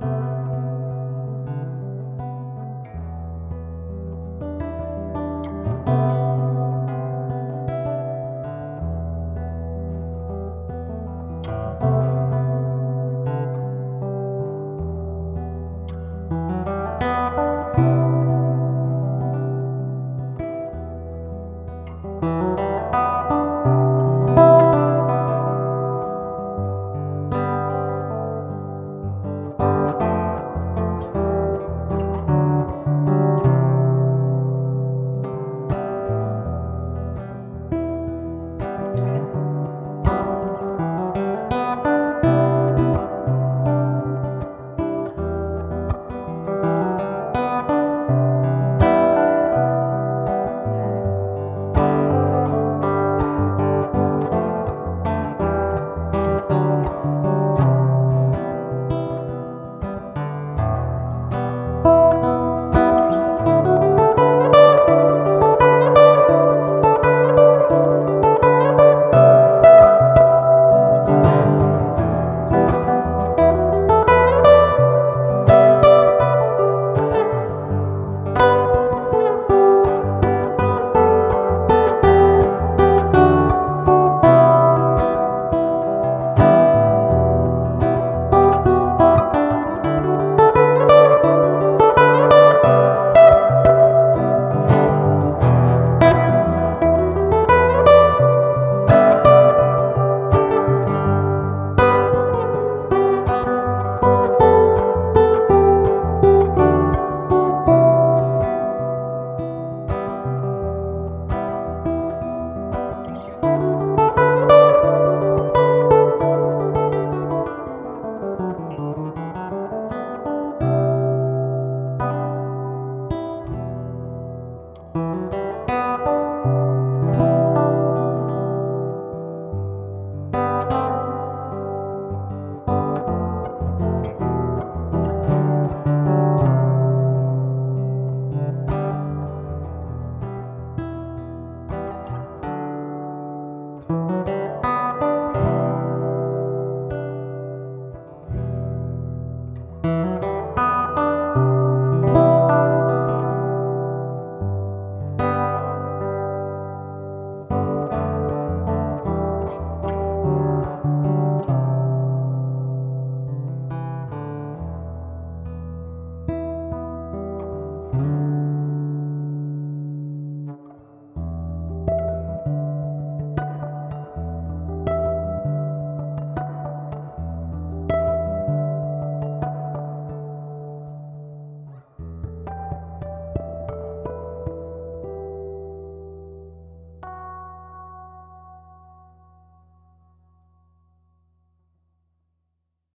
Música